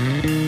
Mm-hmm.